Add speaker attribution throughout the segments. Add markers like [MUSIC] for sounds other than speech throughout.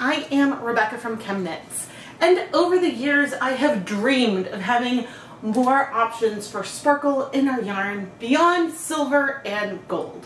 Speaker 1: I am Rebecca from ChemKnits, and over the years I have dreamed of having more options for sparkle in our yarn beyond silver and gold.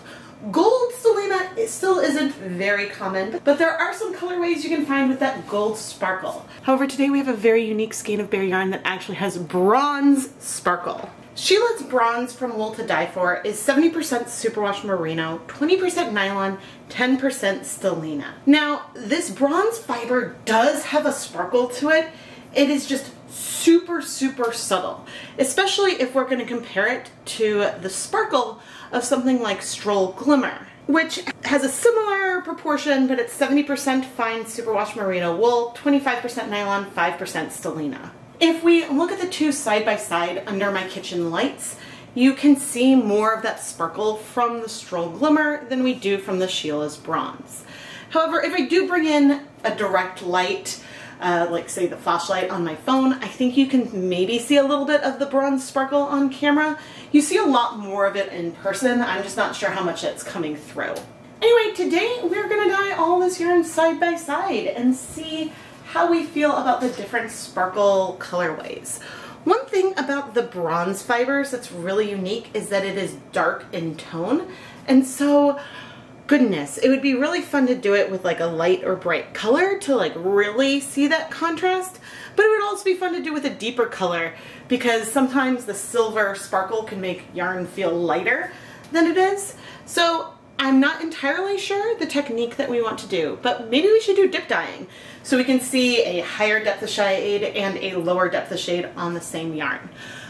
Speaker 1: Gold Stellina still isn't very common, but there are some colorways you can find with that gold sparkle. However, today we have a very unique skein of bare yarn that actually has bronze sparkle. Sheila's Bronze from Wool2Dye4 is 70% superwash merino, 20% nylon, 10% stellina. Now, this bronze fiber does have a sparkle to it. It is just super, super subtle, especially if we're gonna compare it to the sparkle of something like Stroll Glimmer, which has a similar proportion, but it's 70% fine superwash merino wool, 25% nylon, 5% stellina. If we look at the two side by side under my kitchen lights, you can see more of that sparkle from the Stroll Glimmer than we do from the Sheila's Bronze. However, if I do bring in a direct light, uh, like say the flashlight on my phone, I think you can maybe see a little bit of the bronze sparkle on camera. You see a lot more of it in person. I'm just not sure how much it's coming through. Anyway, today we're gonna dye all this yarn side by side and see how we feel about the different sparkle colorways. One thing about the bronze fibers that's really unique is that it is dark in tone. And so, goodness, it would be really fun to do it with like a light or bright color to like really see that contrast. But it would also be fun to do with a deeper color because sometimes the silver sparkle can make yarn feel lighter than it is. So I'm not entirely sure the technique that we want to do, but maybe we should do dip dyeing so we can see a higher depth of shade and a lower depth of shade on the same yarn.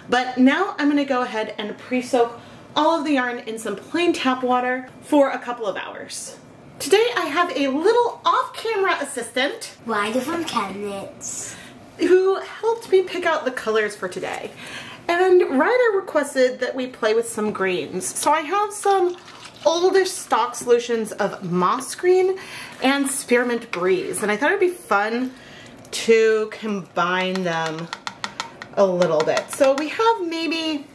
Speaker 1: But now I'm gonna go ahead and pre-soak all of the yarn in some plain tap water for a couple of hours. Today I have a little off-camera assistant.
Speaker 2: Ryder from ChemKnits.
Speaker 1: Who helped me pick out the colors for today. And Ryder requested that we play with some greens. So I have some older stock solutions of moss green and spearmint breeze. And I thought it'd be fun to combine them a little bit. So we have maybe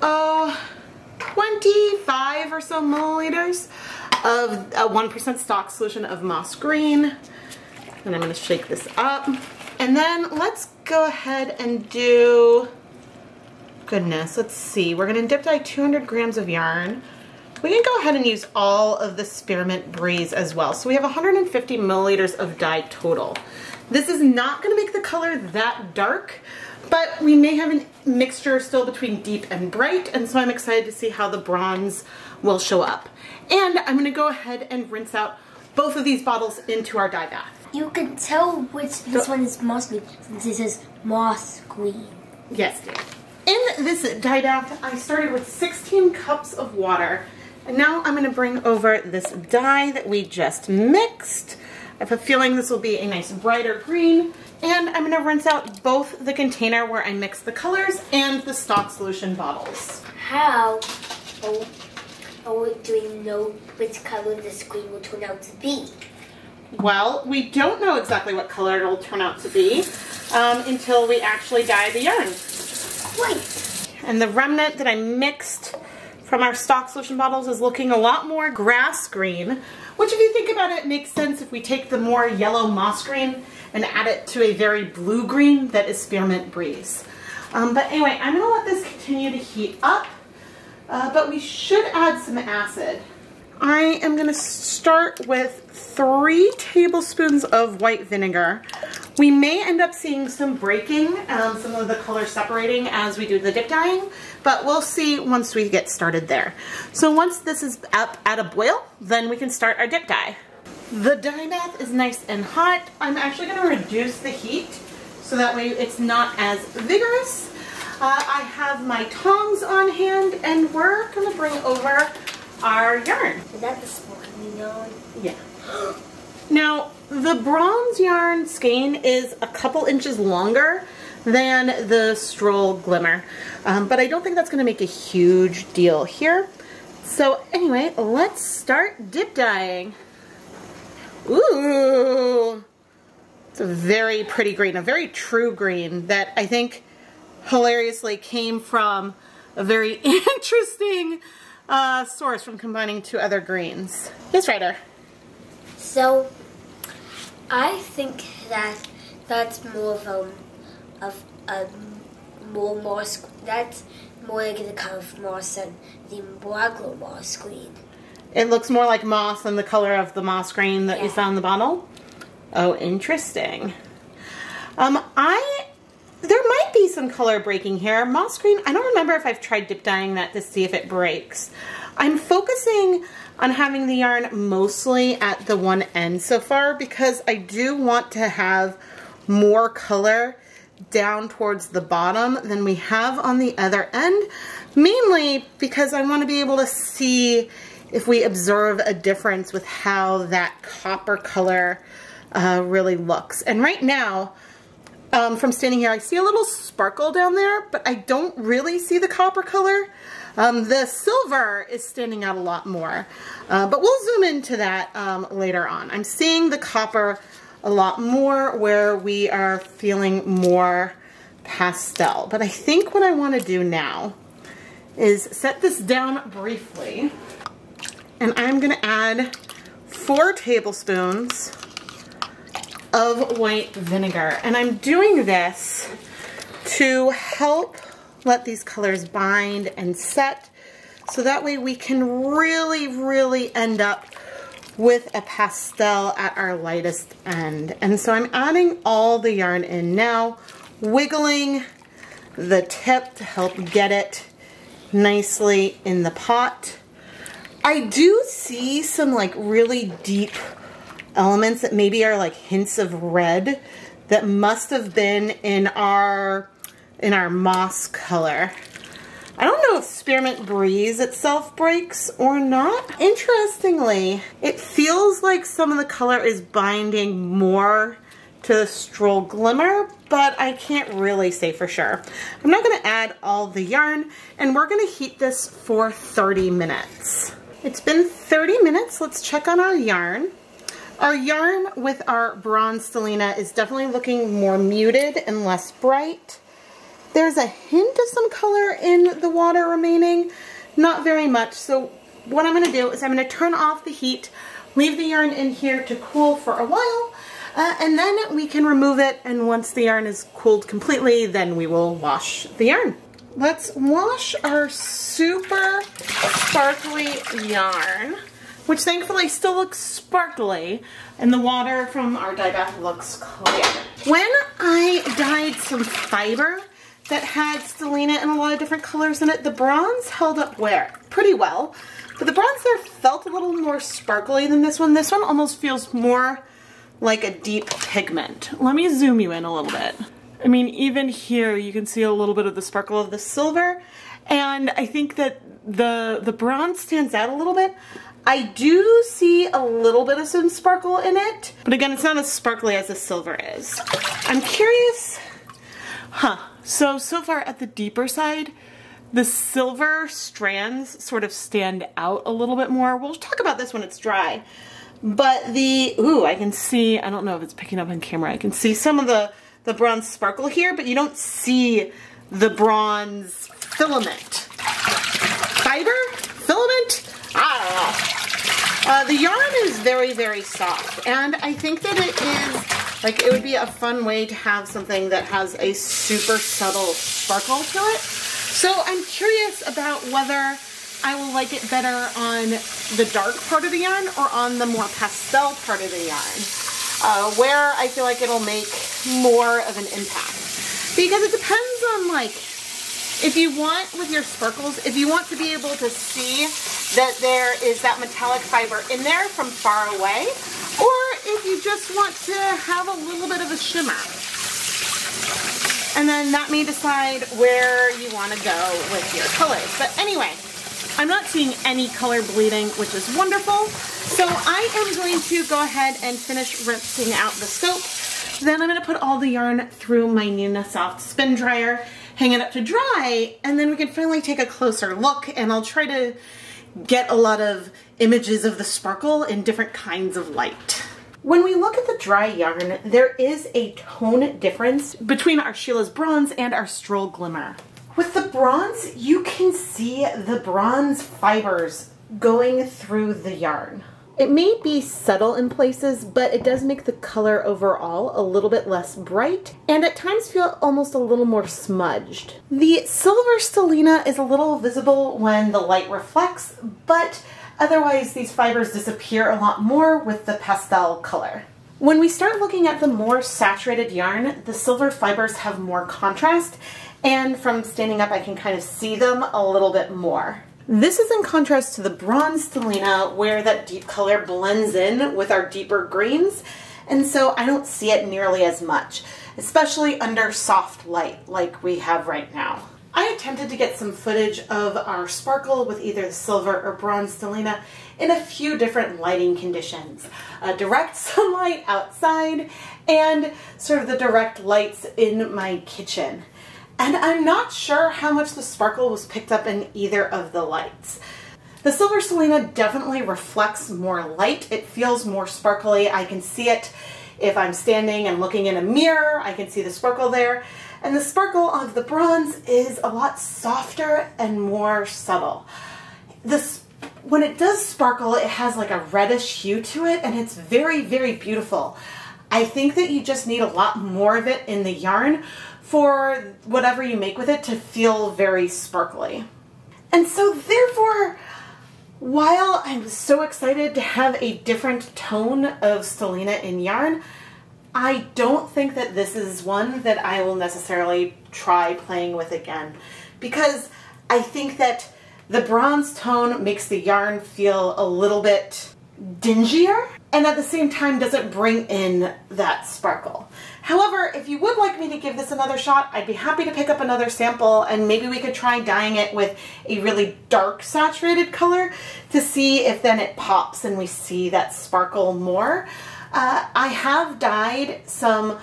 Speaker 1: oh 25 or so milliliters of a 1% stock solution of moss green. And I'm going to shake this up. And then let's go ahead and do goodness let's see. We're going to dip dye 200 grams of yarn we can go ahead and use all of the Spearmint Breeze as well. So we have 150 milliliters of dye total. This is not gonna make the color that dark, but we may have a mixture still between deep and bright, and so I'm excited to see how the bronze will show up. And I'm gonna go ahead and rinse out both of these bottles into our dye bath.
Speaker 2: You can tell which this so, one is moss green since this is moss green.
Speaker 1: Yes. In this dye bath, I started with 16 cups of water and now I'm going to bring over this dye that we just mixed. I have a feeling this will be a nice brighter green. And I'm going to rinse out both the container where I mixed the colors and the stock solution bottles.
Speaker 2: How oh, oh, do we know which color the green will turn out to be?
Speaker 1: Well, we don't know exactly what color it'll turn out to be um, until we actually dye the yarn.
Speaker 2: Right.
Speaker 1: And the remnant that I mixed from our stock solution bottles is looking a lot more grass green, which if you think about it, makes sense if we take the more yellow moss green and add it to a very blue green that is spearmint breeze. Um, but anyway, I'm gonna let this continue to heat up, uh, but we should add some acid. I am gonna start with three tablespoons of white vinegar. We may end up seeing some breaking, um, some of the color separating as we do the dip dyeing, but we'll see once we get started there. So once this is up at a boil, then we can start our dip dye. The dye bath is nice and hot. I'm actually gonna reduce the heat so that way it's not as vigorous. Uh, I have my tongs on hand and we're gonna bring over our yarn.
Speaker 2: Is that the sparkling yarn?
Speaker 1: Yeah. [GASPS] Now, the bronze yarn skein is a couple inches longer than the Stroll Glimmer. Um, but I don't think that's going to make a huge deal here. So anyway, let's start dip dyeing. Ooh! It's a very pretty green, a very true green that I think hilariously came from a very [LAUGHS] interesting uh, source from combining two other greens. Yes, Ryder?
Speaker 2: So, I think that that's more of a, of a more moss. That's more like the color of moss than the regular moss green.
Speaker 1: It looks more like moss than the color of the moss green that you
Speaker 2: Yeah.
Speaker 1: saw in the bottle. Oh, interesting. Um, I there might be some color breaking here. Moss green. I don't remember if I've tried dip dyeing that to see if it breaks. I'm focusing on having the yarn mostly at the one end so far because I do want to have more color down towards the bottom than we have on the other end, mainly because I want to be able to see if we observe a difference with how that copper color uh, really looks. And right now, um, from standing here, I see a little sparkle down there, but I don't really see the copper color. Um, the silver is standing out a lot more, uh, but we'll zoom into that um, later on. I'm seeing the copper a lot more where we are feeling more pastel. But I think what I want to do now is set this down briefly, and I'm going to add four tablespoons of white vinegar. And I'm doing this to help let these colors bind and set so that way we can really, really end up with a pastel at our lightest end. And so I'm adding all the yarn in now, wiggling the tip to help get it nicely in the pot. I do see some like really deep elements that maybe are like hints of red that must have been in our in our moss color. I don't know if Spearmint Breeze itself breaks or not. Interestingly, it feels like some of the color is binding more to the Stroll Glimmer, but I can't really say for sure. I'm not gonna add all the yarn and we're gonna heat this for 30 minutes. It's been 30 minutes, let's check on our yarn. Our yarn with our bronze stellina is definitely looking more muted and less bright. There's a hint of some color in the water remaining, not very much. So what I'm gonna do is I'm gonna turn off the heat, leave the yarn in here to cool for a while, uh, and then we can remove it. And once the yarn is cooled completely, then we will wash the yarn. Let's wash our super sparkly yarn which thankfully still looks sparkly, and the water from our dye bath looks clear. When I dyed some fiber that had stellina and a lot of different colors in it, the bronze held up where pretty well, but the bronze there felt a little more sparkly than this one. This one almost feels more like a deep pigment. Let me zoom you in a little bit. I mean, even here you can see a little bit of the sparkle of the silver, and I think that the the bronze stands out a little bit. I do see a little bit of some sparkle in it, but again, it's not as sparkly as the silver is. I'm curious, huh, so, so far at the deeper side, the silver strands sort of stand out a little bit more. We'll talk about this when it's dry. But the, ooh, I can see, I don't know if it's picking up on camera, I can see some of the, the bronze sparkle here, but you don't see the bronze filament. Fiber? Filament? Know. Uh, the yarn is very, very soft, and I think that it is, like, it would be a fun way to have something that has a super subtle sparkle to it. So I'm curious about whether I will like it better on the dark part of the yarn or on the more pastel part of the yarn, uh, where I feel like it'll make more of an impact. Because it depends on, like, if you want with your sparkles, if you want to be able to see that there is that metallic fiber in there from far away, or if you just want to have a little bit of a shimmer. And then that may decide where you want to go with your colors. But anyway, I'm not seeing any color bleeding, which is wonderful. So I am going to go ahead and finish rinsing out the soap. Then I'm going to put all the yarn through my Nina Soft spin dryer, hang it up to dry, and then we can finally take a closer look and I'll try to get a lot of images of the sparkle in different kinds of light. When we look at the dry yarn, there is a tone difference between our Sheila's Bronze and our Stroll Glimmer. With the bronze, you can see the bronze fibers going through the yarn. It may be subtle in places, but it does make the color overall a little bit less bright and at times feel almost a little more smudged. The silver stellina is a little visible when the light reflects, but otherwise these fibers disappear a lot more with the pastel color. When we start looking at the more saturated yarn, the silver fibers have more contrast and from standing up I can kind of see them a little bit more. This is in contrast to the bronze stellina where that deep color blends in with our deeper greens and so I don't see it nearly as much, especially under soft light like we have right now. I attempted to get some footage of our sparkle with either the silver or bronze stellina in a few different lighting conditions. Direct [LAUGHS] sunlight outside and sort of the direct lights in my kitchen. And I'm not sure how much the sparkle was picked up in either of the lights. The Silver stellina definitely reflects more light. It feels more sparkly. I can see it if I'm standing and looking in a mirror. I can see the sparkle there. And the sparkle of the bronze is a lot softer and more subtle. This, when it does sparkle, it has like a reddish hue to it and it's very, very beautiful. I think that you just need a lot more of it in the yarn for whatever you make with it to feel very sparkly. And so therefore, while I'm so excited to have a different tone of stellina in yarn, I don't think that this is one that I will necessarily try playing with again because I think that the bronze tone makes the yarn feel a little bit dingier and at the same time doesn't bring in that sparkle. However, if you would like me to give this another shot, I'd be happy to pick up another sample and maybe we could try dyeing it with a really dark saturated color to see if then it pops and we see that sparkle more. Uh, I have dyed some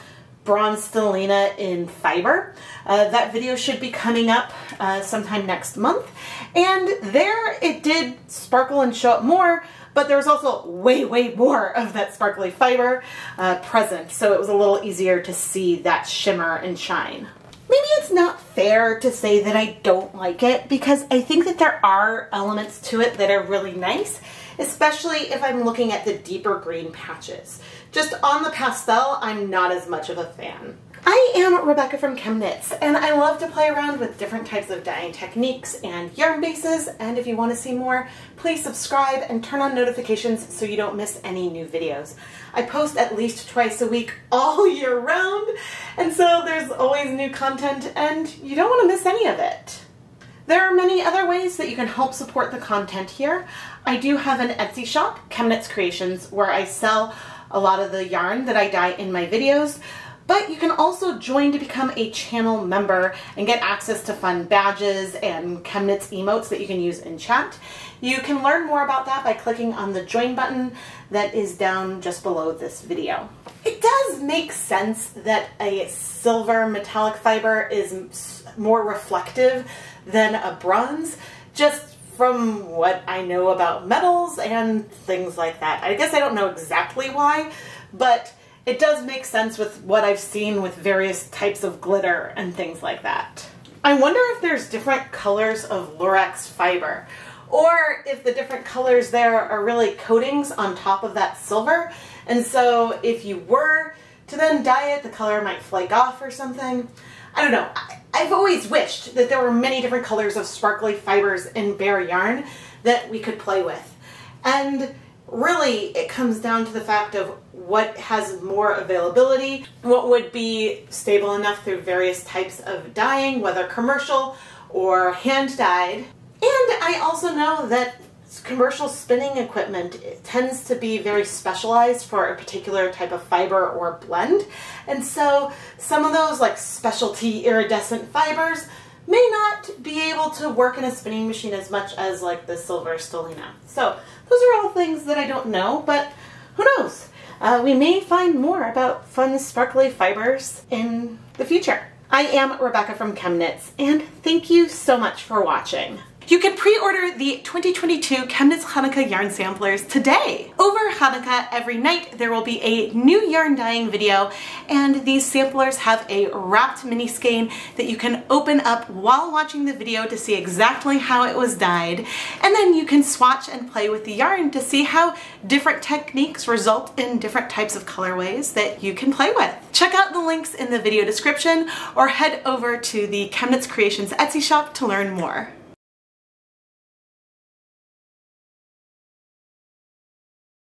Speaker 1: bronze stellina in fiber. Uh, that video should be coming up uh, sometime next month. And there it did sparkle and show up more, but there was also way, way more of that sparkly fiber uh, present, so it was a little easier to see that shimmer and shine. Maybe it's not fair to say that I don't like it because I think that there are elements to it that are really nice, especially if I'm looking at the deeper green patches. Just on the pastel, I'm not as much of a fan. I am Rebecca from ChemKnits and I love to play around with different types of dyeing techniques and yarn bases and if you want to see more please subscribe and turn on notifications so you don't miss any new videos. I post at least twice a week all [LAUGHS] year round and so there's always new content and you don't want to miss any of it. There are many other ways that you can help support the content here. I do have an Etsy shop, ChemKnits Creations, where I sell a lot of the yarn that I dye in my videos. But you can also join to become a channel member and get access to fun badges and ChemKnits emotes that you can use in chat. You can learn more about that by clicking on the join button that is down just below this video. It does make sense that a silver metallic fiber is more reflective than a bronze, just from what I know about metals and things like that. I guess I don't know exactly why, but it does make sense with what I've seen with various types of glitter and things like that. I wonder if there's different colors of Lurex fiber or if the different colors there are really coatings on top of that silver. And so if you were to then dye it, the color might flake off or something. I don't know. I've always wished that there were many different colors of sparkly fibers in bare yarn that we could play with. And really it comes down to the fact of what has more availability, what would be stable enough through various types of dyeing, whether commercial or hand dyed. And I also know that commercial spinning equipment tends to be very specialized for a particular type of fiber or blend. And so some of those like specialty iridescent fibers may not be able to work in a spinning machine as much as like the silver stellina. So those are all things that I don't know, but who knows? Uh, we may find more about fun sparkly fibers in the future. I am Rebecca from ChemKnits and thank you so much for watching. You can pre-order the 2022 ChemKnits Hanukkah yarn samplers today. Over Hanukkah, every night there will be a new yarn dyeing video and these samplers have a wrapped mini skein that you can open up while watching the video to see exactly how it was dyed and then you can swatch and play with the yarn to see how different techniques result in different types of colorways that you can play with. Check out the links in the video description or head over to the ChemKnits Creations Etsy shop to learn more.